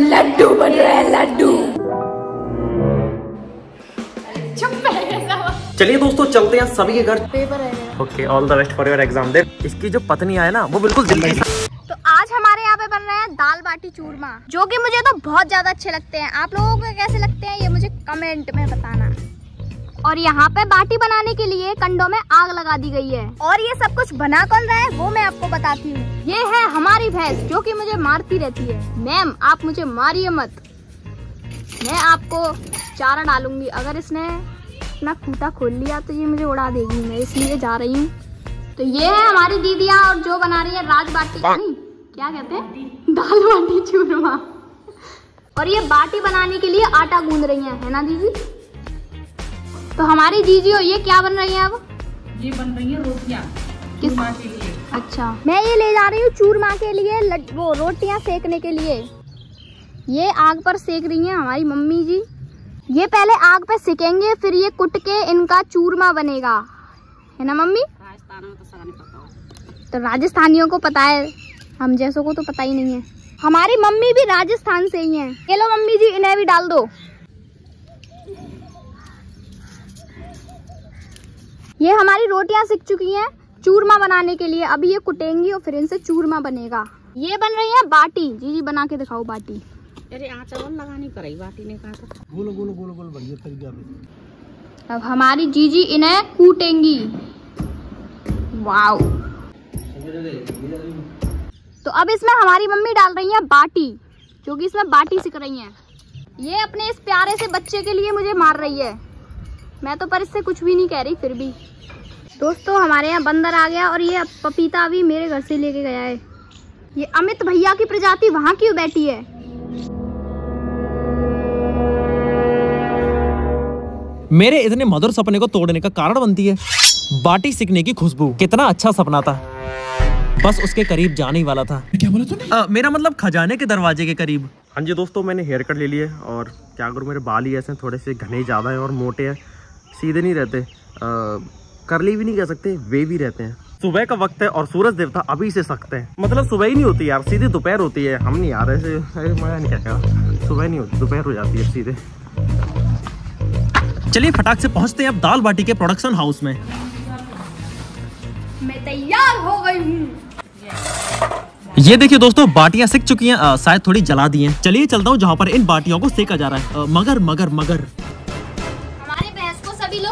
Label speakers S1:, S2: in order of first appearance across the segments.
S1: लड्डू बन रहा है लड्डू।
S2: चलिए दोस्तों चलते हैं सभी के घर।
S3: पेपर है।
S2: Okay all the best for your exam दे इसकी जो पत्नी है ना वो बिल्कुल दिल्ली से
S3: तो आज हमारे यहाँ पे बन रहे हैं दाल बाटी चूरमा जो कि मुझे तो बहुत ज़्यादा अच्छे लगते हैं। आप लोगों को कैसे लगते हैं ये मुझे कमेंट में बताना। और यहाँ पे बाटी बनाने के लिए कंडों में आग लगा दी गई है। और ये सब कुछ बना कौन रहा है वो मैं आपको बताती हूँ। ये है हमारी भैंस जो कि मुझे मारती रहती है। मैम आप मुझे मारिए मत। मैं आपको चारा डालूँगी। अगर इसने अपना खूटा खोल लिया तो ये मुझे उड़ा देगी। मैं इसलिए जा रही हूँ। तो ये है हमारी दीदियाँ और जो बना रही है राज बाटी नहीं क्या कहते हैं? दाल बाटी चूरमा। और ये बाटी बनाने के लिए आटा गूंद रही हैं है ना दीदी? तो हमारी जीजी हो ये क्या बन रही है अब?
S1: ये बन रही है रोटियाँ
S3: किस
S1: के लिए।
S3: अच्छा। मैं ये ले जा रही हूँ चूरमा के लिए वो रोटियाँ सेकने के लिए। ये आग पर सेक रही हैं हमारी मम्मी जी। ये पहले आग पे सेकेंगे फिर ये कुट के इनका चूरमा बनेगा। है ना मम्मी?
S1: राजस्थान में तो
S3: तो राजस्थानियों को पता है। हम जैसों को तो पता ही नहीं है। हमारी मम्मी भी राजस्थान से ही हैं। ये लो मम्मी जी इन्हें भी डाल दो। ये हमारी रोटियाँ सिक चुकी हैं। चूरमा बनाने के लिए। अभी ये कुटेंगी और फिर इनसे चूरमा बनेगा। ये बन रही है बाटी। जी जी बना के दिखाओ बाटी।
S1: अरे आचार लगानी पड़ेगी बाटी ने कहा था।
S4: गोल गोल गोल गोल बढ़िया तरीका
S3: अब हमारी जीजी इन्हें कूटेंगी। वाओ। तो अब इसमें हमारी मम्मी डाल रही है बाटी जो कि इसमें बाटी सिक रही हैं। ये अपने इस प्यारे से बच्चे के लिए मुझे मार रही है। मैं तो पर इससे कुछ भी नहीं कह रही फिर भी। दोस्तों हमारे यहाँ बंदर आ गया और ये पपीता भी मेरे घर से लेके गया है। ये अमित भैया की प्रजाति वहाँ क्यों बैठी है?
S2: मेरे इतने मधुर सपने को तोड़ने का कारण बनती है। बाटी सीखने की खुशबू कितना अच्छा सपना था। बस उसके करीब जाने ही वाला था।
S4: क्या बोला तूने?
S2: मेरा मतलब खजाने के दरवाजे के करीब। हाँ जी दोस्तों मैंने हेयर कट ले लिए और क्या करूँ मेरे बाल ही ऐसे थोड़े से घने ज़्यादा हैं और मोटे हैं सीधे नहीं रहते। करली भी नहीं कह सकते वे भी रहते हैं। सुबह का वक्त है और सूरज देवता अभी से सख्त है। मतलब सुबह ही नहीं होती यार सीधे दोपहर होती है। हम नहीं यार ऐसे ऐसे मज़ा नहीं क्या सुबह नहीं होती दोपहर हो जाती है सीधे। चलिए फटाक से पहुँचते हैं अब दाल बाटी के प्रोडक्शन हाउस में।
S3: मैं तैयार हो गई हूँ।
S2: ये देखिए दोस्तों बाटियाँ सिक चुकी हैं शायद थोड़ी जला दी हैं। चलिए चलता हूँ जहाँ पर इन बाटियों को सेका जा रहा है। अ, मगर मगर मगर।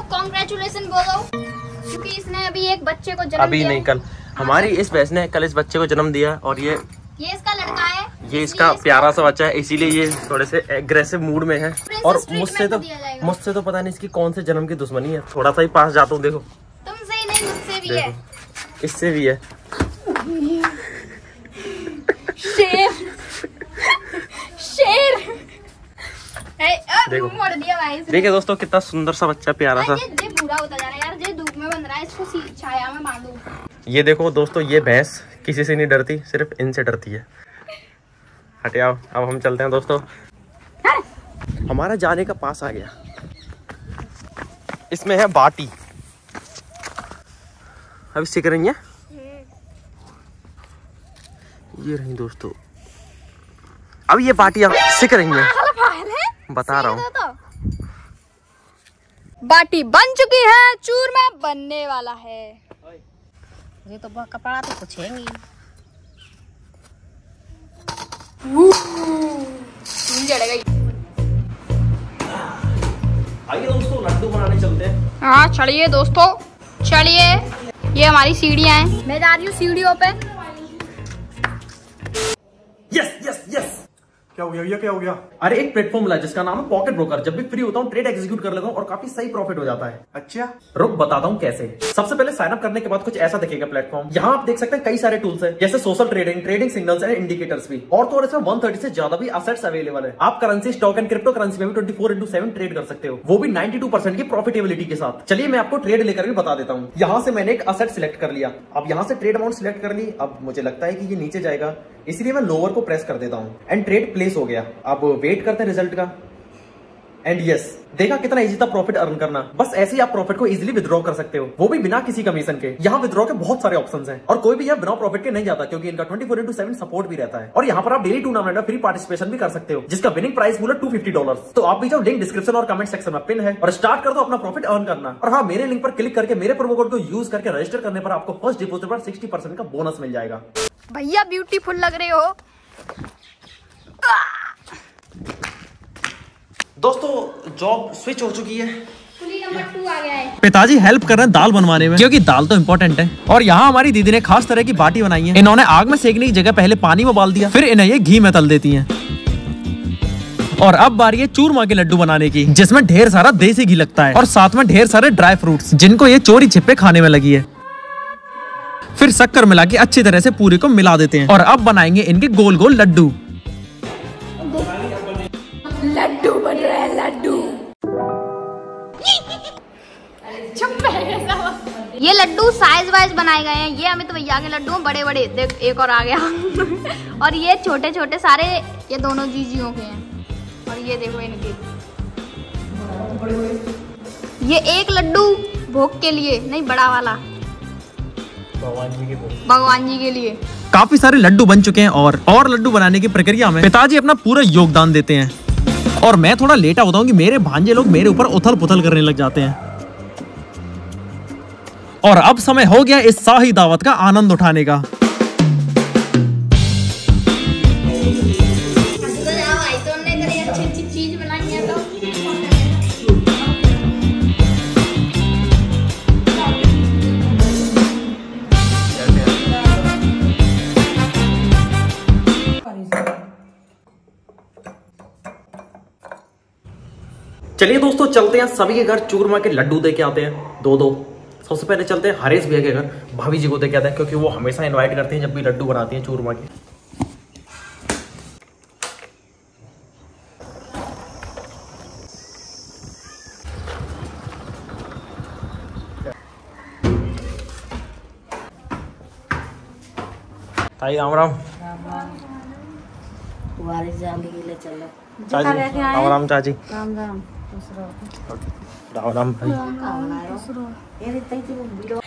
S3: कॉन्ग्रेचुलेसन बोलो। क्योंकि इसने अभी एक बच्चे को जन्म
S2: अभी
S3: दिया
S2: नहीं कल। हमारी इस भैंस ने कल इस बच्चे को जन्म दिया और ये
S3: ये इसका लड़का है।
S2: ये इसका प्यारा सा बच्चा है इसीलिए ये थोड़े से एग्रेसिव मूड में है। और मुझसे तो मुझसे तो पता नहीं इसकी कौन से जन्म की दुश्मनी है। थोड़ा सा ही पास जाता हूँ देखो।
S3: तुमसे ही नहीं मुझसे भी है।
S2: इससे भी है। देखो। देखिए दोस्तों कितना सुंदर सा बच्चा प्यारा सा।
S3: ये ये बुरा होता जा रहा है यार ये धूप में बन रहा है इसको सी- छाया में बांधो।
S2: ये देखो दोस्तों ये भैंस किसी से नहीं डरती सिर्फ़ इनसे डरती है। हटे आओ अब हम चलते हैं दोस्तों। हमारा जाने का पास आ गया। इसमें है बाटी। अभी सीख रही है ये रही दोस्तों। अब ये बाटियाँ सिक रही हैं बता रहा हूँ।
S3: तो। बाटी बन चुकी है चूरमा बनने वाला है।
S1: ये तो कपड़ा तो कुछ है नहीं।
S2: आइए दोस्तों लड्डू बनाने चलते हैं।
S3: हाँ चलिए दोस्तों चलिए। ये हमारी सीढ़ियाँ हैं। मैं जा रही हूँ सीढ़ियों पे।
S4: क्या हो गया ये क्या हो गया?
S2: अरे एक प्लेटफॉर्म मिला जिसका नाम है पॉकेट ब्रोकर जब भी फ्री होता हूँ ट्रेड एग्जीक्यूट कर लेता हूँ और काफ़ी सही प्रॉफिट हो जाता है।
S4: अच्छा।
S2: रुक बताता हूँ कैसे। सबसे पहले साइन अप करने के बाद कुछ ऐसा दिखेगा प्लेटफॉर्म यहाँ आप देख सकते हैं कई सारे टूल्स है जैसे social trading trading signals and indicators भी। और तो और इसमें 130 से ज़्यादा भी असेट्स अवेलेबल है। आप currency stock and crypto currency में भी twenty four into seven trade कर सकते हो। वो भी 92 परसेंट की प्रॉफिटेबिलिटी के साथ। चलिए मैं आपको ट्रेड लेकर भी बता देता हूँ। यहाँ से मैंने एक असेट सिलेक्ट कर लिया। अब यहाँ से ट्रेड अमाउंट सिलेक्ट कर ली। अब मुझे लगता है कि ये नीचे जाएगा। इसलिए मैं लोअर को प्रेस कर देता हूँ। एंड ट्रेड प्लेस हो गया। अब वेट करते हैं रिज़ल्ट का। एंड यस yes, देखा कितना इजी था प्रॉफिट अर्न करना। बस ऐसे ही आप प्रॉफिट को इजीली विद्रॉ कर सकते हो। वो भी बिना किसी कमीशन के। यहाँ विद्रॉ के बहुत सारे ऑप्शन हैं। और कोई भी यहाँ बिना प्रॉफिट के नहीं जाता क्योंकि इनका twenty four into seven support भी रहता है। और यहाँ पर आप डेली टूर्नामेंट में फ्री पार्टिसिपेशन भी कर सकते हो जिसका विनिंग प्राइस बोला टू फिफ्टी डॉलर तो आप भी जाओ लिंक डिस्क्रिप्शन और कमेंट सेक्शन में पिन है। और स्टार्ट कर दो अपना प्रॉफिट अर्न करना। और हाँ मेरे लिंक पर क्लिक करके मेरे प्रोमो कोड को यूज़ करके रजिस्टर करने पर आपको फ़र्स्ट डिपोजिट पर सिक्सटी का बोनस मिल जाएगा।
S3: भैया ब्यूटीफुल लग रहे हो।
S2: दोस्तों जॉब स्विच हो चुकी है।
S3: पुली नंबर टू आ गया है।
S2: पिताजी हेल्प कर रहे हैं दाल बनवाने में। क्योंकि दाल तो इम्पोर्टेंट है। और यहाँ हमारी दीदी ने खास तरह की बाटी बनाई है। इन्होंने आग में सेकने की जगह पहले पानी में उबाल दिया फिर इन्हें ये घी में तल देती हैं। और अब बारी है चूरमा के लड्डू बनाने की जिसमें ढेर सारा देसी घी लगता है। और साथ में ढेर सारे ड्राई फ्रूट्स जिनको ये चोरी छिपे खाने में लगी है। फिर शक्कर मिला के अच्छी तरह से पूरी को मिला देते हैं। और अब बनाएँगे इनके गोल गोल लड्डू।
S3: लड्डू बन रहा है लड्डू। ये लड्डू साइज़ वाइज बनाए गए हैं। ये अमित भैया के लड्डू बड़े बड़े देख एक और आ गया। और ये छोटे छोटे सारे ये दोनों जीजियों के हैं। और ये देखो इनके। ये एक लड्डू भोग के लिए नहीं बड़ा वाला। भगवान जी के लिए।
S2: काफ़ी सारे लड्डू बन चुके हैं और और लड्डू बनाने की प्रक्रिया में पिताजी अपना पूरा योगदान देते हैं। और मैं थोड़ा लेटा होता हूँ कि मेरे भांजे लोग मेरे ऊपर उथल पुथल करने लग जाते हैं। और अब समय हो गया इस शाही दावत का आनंद उठाने का। चलिए दोस्तों चलते हैं सभी के घर चूरमा के लड्डू दे के आते हैं। दो दो। सबसे पहले चलते हैं हरेश भैया के घर भाभी जी को दे के आते हैं क्योंकि वो हमेशा इनवाइट करते हैं जब भी लड्डू बनाती हैं चूरमा के। ताई राम राम।
S1: चलो।
S2: चाची राम राम चाची।
S1: राम राम।
S2: राम राम भाई
S1: ये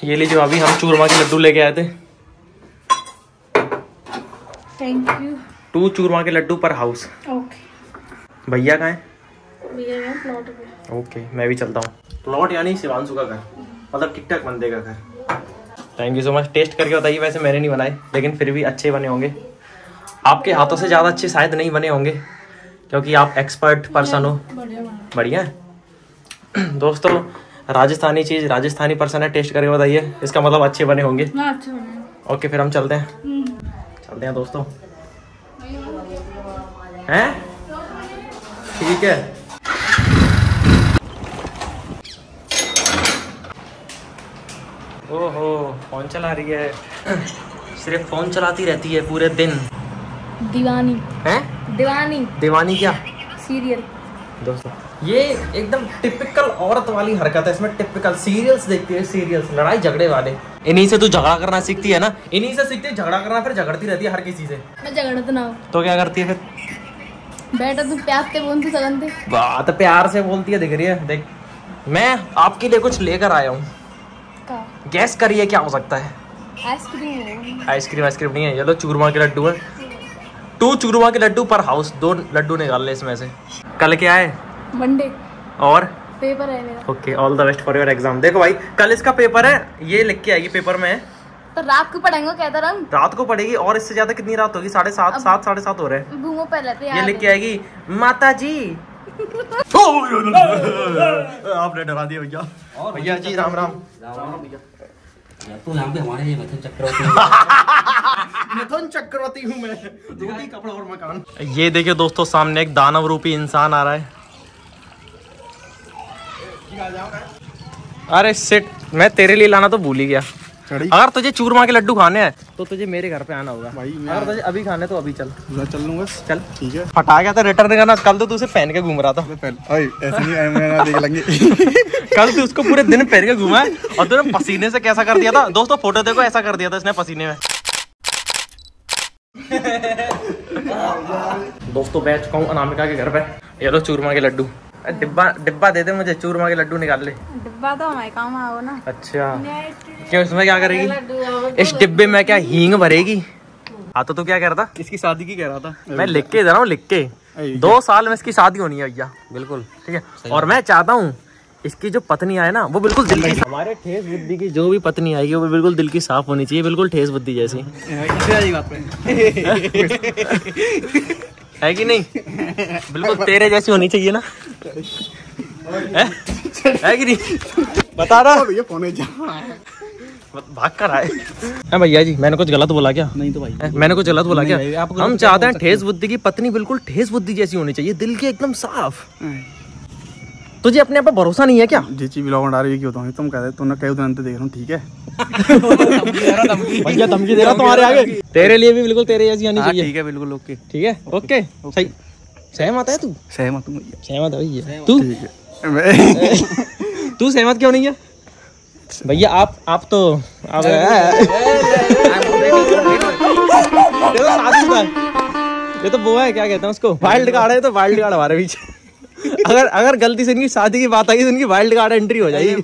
S1: ही
S2: लीजिए अभी हम चूरमा के लड्डू लेके आए थे।
S3: थैंक यू
S2: टू चूरमा के लड्डू पर हाउस।
S3: ओके
S2: भैया कहाँ है?
S3: भैया प्लॉट पे
S2: ओके मैं भी चलता हूँ। प्लॉट यानी शिवांशु का घर। मतलब टिक टक बंदे का घर। Thank you so much taste करके बताइए वैसे मैंने नहीं बनाए लेकिन फिर भी अच्छे बने होंगे। आपके हाथों से ज़्यादा अच्छे शायद नहीं बने होंगे। क्योंकि आप एक्सपर्ट पर्सन हो। बढ़िया। दोस्तों राजस्थानी चीज़ राजस्थानी पर्सन है टेस्ट करके बताइए। इसका मतलब अच्छे बने होंगे। ओके फिर हम चलते हैं। चलते हैं दोस्तों। हैं? ठीक है। ओहो फ़ोन चला रही है। सिर्फ़ फ़ोन चलाती रहती है पूरे दिन।
S3: दीवानी।
S2: हैं?
S3: दीवानी।
S2: दीवानी क्या?
S3: सीरियल
S2: दोस्तों ये एकदम टिपिकल औरत वाली हरकत है। इसमें टिपिकल सीरियल्स देखती है सीरियल्स लड़ाई झगड़े वाले। इन्हीं से तू झगड़ा करना सीखती है ना? इन्हीं से सीखती है झगड़ा करना फिर झगड़ती रहती है हर किसी से।
S3: मैं झगड़त ना
S2: तो क्या करती है फिर?
S3: बेटा तू प्यार ते बोल तू सगन
S2: बात प्यार से बोलती है दिख रही है देख। मैं आपके लिए कुछ लेकर आया हूँ। गैस करिए क्या हो सकता है?
S3: आइसक्रीम
S2: आइसक्रीम आइसक्रीम नहीं है ये लो चूरमा के लड्डू है। टू चूरमा के लड्डू पर हाउस दो लड्डू निकाल ले इसमें से। कल क्या है?
S3: मंडे
S2: और?
S3: पेपर है मेरा।
S2: Okay all the best for your exam देखो भाई कल इसका पेपर है ये लिख के आएगी पेपर में।
S3: तो रात को पढ़ेंगे कहता रंग
S2: रात को पढ़ेगी और इससे ज़्यादा कितनी रात होगी? साढ़े सात सात साढ़े सात हो रहे हैं।
S3: घूमो पर रहते
S2: ये लिख के आएगी माता जी आपने डरा दिया भैया भैया जी राम राम।
S1: ये
S2: देखिए दोस्तों, सामने एक दानव रूपी इंसान आ रहा है। अरे सिट मैं तेरे लिए लाना तो भूल ही गया। अगर तुझे चूरमा के लड्डू खाने हैं तो तुझे मेरे घर पे आना होगा।
S4: भाई
S2: अगर तुझे अभी खाने तो अभी चल।
S4: चल लूँगा
S2: चल।
S4: ठीक है।
S2: हटा गया था रिटर्न करना। कल तो तू उसे पहन के घूम रहा था।
S4: ऐसे नहीं देख लेंगे।
S2: कल तू उसको पूरे दिन पहन के घूमा है और तूने पसीने से कैसा कर दिया था? दोस्तों फ़ोटो देखो ऐसा कर दिया था इसने पसीने में। दोस्तों बैठ चुका हूँ अनामिका के घर पे। ये लो चूरमा के लड्डू। डिब्बा डिब्बा दे दे मुझे चूरमा के लड्डू निकाल ले।
S1: डिब्बा तो हमारे काम आओ ना।
S2: अच्छा। क्यों इसमें क्या करेगी? इस डिब्बे में क्या हींग भरेगी? हाँ तो तू क्या कह रहा था?
S4: इसकी शादी की कह रहा था।
S2: मैं लिख के दे रहा हूँ लिख के। दो साल में इसकी शादी होनी है भैया। बिल्कुल। ठीक है? और मैं चाहता हूँ इसकी जो पत्नी आए ना वो बिल्कुल दिल की हमारे ठेस बुद्धि की जो भी पत्नी आएगी वो बिल्कुल दिल की साफ़ होनी चाहिए बिल्कुल ठेस बुद्धि जैसी। है कि नहीं? बिल्कुल तेरे जैसी होनी चाहिए ना। है, है कि नहीं? बता रहा।
S4: भैया फ़ोन है जा
S2: भाग कर आए। है भैया जी मैंने कुछ गलत बोला क्या?
S4: नहीं तो भाई।
S2: है, मैंने कुछ गलत बोला क्या? हम चाहते हैं ठेस बुद्धि की पत्नी बिल्कुल ठेस बुद्धि जैसी होनी चाहिए दिल की एकदम साफ़। तुझे अपने आप पे भरोसा नहीं है क्या?
S4: जीची ब्लॉग बना रही है क्यों तो तुम कहते तुमने कई दिन देख रहा हूँ ठीक है?
S2: भैया धमकी दे रहा तुम्हारे आगे। तेरे लिए भी बिल्कुल तेरे जैसी आनी
S4: हाँ,
S2: चाहिए।
S4: ठीक है बिल्कुल ओके।
S2: ठीक है? ओके। सही। सहमत है तू?
S4: सहमत हूँ भैया।
S2: सहमत है भैया। तू? तू सहमत क्यों नहीं है भैया आप आप तो आप ये तो बुआ है। तो वो है क्या कहते हैं उसको? वाइल्ड कार्ड है तो वाइल्ड कार्ड हमारे बीच। अगर अगर गलती से इनकी शादी की बात आई तो इनकी वाइल्ड कार्ड एंट्री हो जाएगी।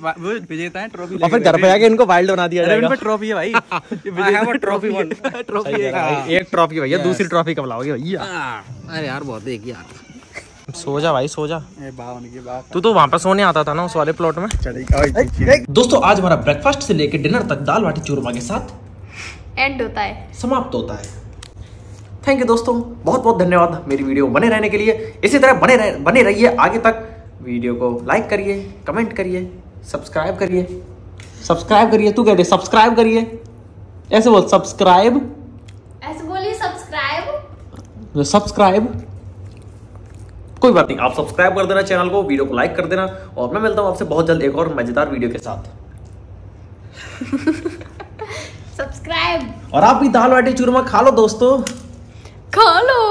S4: विजेता है ट्रॉफी
S2: और फिर घर पे आके इनको वाइल्ड बना दिया जाएगा।
S4: ट्रॉफी है भाई। ट्रॉफी ट्रॉफी
S2: एक ट्रॉफी भैया दूसरी ट्रॉफी कब लाओगे भैया?
S1: अरे यार बहुत एक यार
S2: सो जा भाई सो जा।
S4: बावन की बात
S2: तू तो वहाँ पर सोने आता था ना उस वाले प्लॉट में? दोस्तों आज हमारा ब्रेकफास्ट से लेकर डिनर तक दाल बाटी चूरमा के साथ
S3: एंड होता है।
S2: समाप्त होता है। थैंक यू दोस्तों बहुत बहुत धन्यवाद मेरी वीडियो बने रहने के लिए। इसी तरह बने रह, बने रहिए आगे तक। वीडियो को लाइक करिए कमेंट करिए सब्सक्राइब करिए। सब्सक्राइब करिए तू कह दे सब्सक्राइब करिए। ऐसे बोल सब्सक्राइब
S3: ऐसे बोलिए सब्सक्राइब
S2: सब्सक्राइब कोई बात नहीं आप सब्सक्राइब कर देना चैनल को वीडियो को लाइक कर देना। और मैं मिलता हूँ आपसे बहुत जल्द एक और मज़ेदार वीडियो के साथ।
S3: सब्सक्राइब
S2: और आप भी दाल बाटी चूरमा खा लो दोस्तों।
S3: खा लो